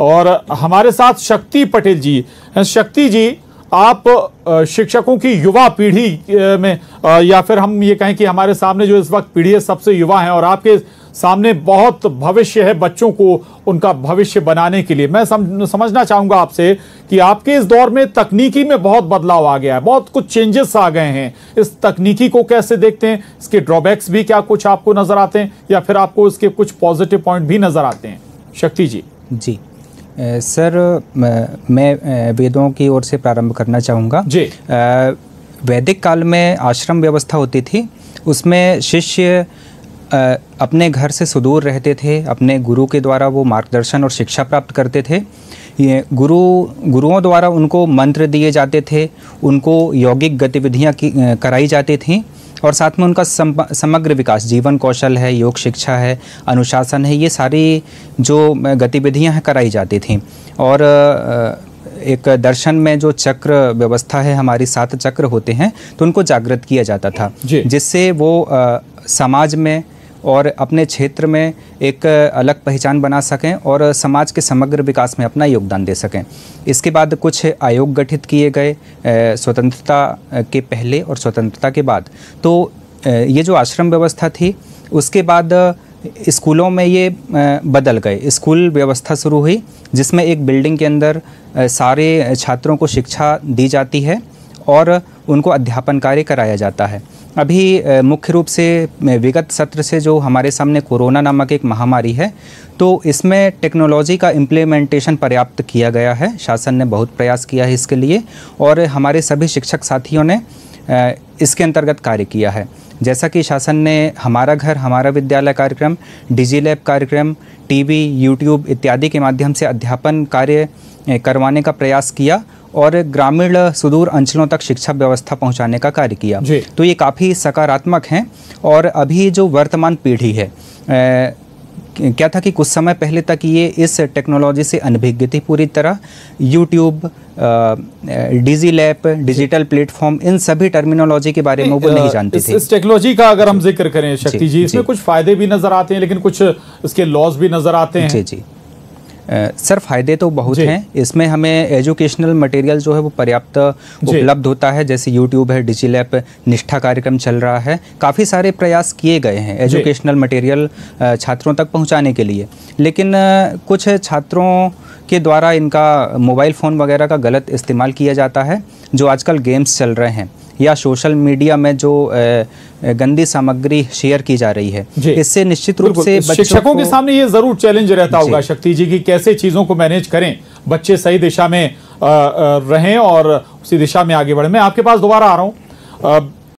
और हमारे साथ शक्ति पटेल जी शक्ति जी आप शिक्षकों की युवा पीढ़ी में या फिर हम ये कहें कि हमारे सामने जो इस वक्त पीढ़ी है सबसे युवा है और आपके सामने बहुत भविष्य है बच्चों को उनका भविष्य बनाने के लिए। मैं सम, समझना चाहूँगा आपसे कि आपके इस दौर में तकनीकी में बहुत बदलाव आ गया है बहुत कुछ चेंजेस आ गए हैं। इस तकनीकी को कैसे देखते हैं? इसके ड्रॉबैक्स भी क्या कुछ आपको नज़र आते हैं या फिर आपको इसके कुछ पॉजिटिव पॉइंट भी नज़र आते हैं? शक्ति जी। जी। सर मैं वेदों की ओर से प्रारंभ करना चाहूँगा। जी। वैदिक काल में आश्रम व्यवस्था होती थी। उसमें शिष्य अपने घर से सुदूर रहते थे अपने गुरु के द्वारा वो मार्गदर्शन और शिक्षा प्राप्त करते थे। ये गुरु गुरुओं द्वारा उनको मंत्र दिए जाते थे उनको यौगिक गतिविधियाँ की कराई जाती थीं। और साथ में उनका समग्र विकास जीवन कौशल है योग शिक्षा है अनुशासन है ये सारी जो गतिविधियाँ हैं कराई जाती थी। और एक दर्शन में जो चक्र व्यवस्था है हमारी सात चक्र होते हैं तो उनको जागृत किया जाता था। जिससे वो समाज में और अपने क्षेत्र में एक अलग पहचान बना सकें और समाज के समग्र विकास में अपना योगदान दे सकें। इसके बाद कुछ आयोग गठित किए गए स्वतंत्रता के पहले और स्वतंत्रता के बाद। तो ये जो आश्रम व्यवस्था थी, उसके बाद स्कूलों में ये बदल गए। स्कूल व्यवस्था शुरू हुई, जिसमें एक बिल्डिंग के अंदर सारे छात्रों को शिक्षा दी जाती है और उनको अध्यापन कार्य कराया जाता है। अभी मुख्य रूप से विगत सत्र से जो हमारे सामने कोरोना नामक एक महामारी है तो इसमें टेक्नोलॉजी का इम्प्लीमेंटेशन पर्याप्त किया गया है। शासन ने बहुत प्रयास किया है इसके लिए और हमारे सभी शिक्षक साथियों ने इसके अंतर्गत कार्य किया है। जैसा कि शासन ने हमारा घर, हमारा विद्यालय कार्यक्रम डिजी लैब कार्यक्रम, टीवी, यूट्यूब इत्यादि के माध्यम से अध्यापन कार्य करवाने का प्रयास किया और ग्रामीण सुदूर अंचलों तक शिक्षा व्यवस्था पहुँचाने का कार्य किया। तो ये काफ़ी सकारात्मक हैं और अभी जो वर्तमान पीढ़ी है ए, क्या था कि कुछ समय पहले तक ये इस टेक्नोलॉजी से अनभिज्ञ थी पूरी तरह। YouTube digi lab digital platform इन सभी टर्मिनोलॉजी के बारे में वो नहीं जानते इस, थे। इस टेक्नोलॉजी का अगर हम ज़िक्र करें शक्ति जी, जी इसमें कुछ फ़ायदे भी नज़र आते हैं लेकिन कुछ इसके लॉस भी नज़र आते हैं। जी जी। सर फ़ायदे तो बहुत हैं। इसमें हमें एजुकेशनल मटेरियल जो है वो पर्याप्त उपलब्ध होता है। जैसे यूट्यूब है डिजिलैप निष्ठा कार्यक्रम चल रहा है। काफ़ी सारे प्रयास किए गए हैं एजुकेशनल मटेरियल छात्रों तक पहुँचाने के लिए। लेकिन कुछ छात्रों के द्वारा इनका मोबाइल फ़ोन वगैरह का गलत इस्तेमाल किया जाता है जो आजकल गेम्स चल रहे हैं। या सोशल मीडिया में जो गंदी सामग्री शेयर की जा रही है इससे निश्चित रूप से शिक्षकों के सामने ये ज़रूर चैलेंज रहता होगा शक्ति जी की कैसे चीज़ों को मैनेज करें बच्चे सही दिशा में रहें और उसी दिशा में आगे बढ़े। मैं आपके पास दोबारा आ रहा हूँ।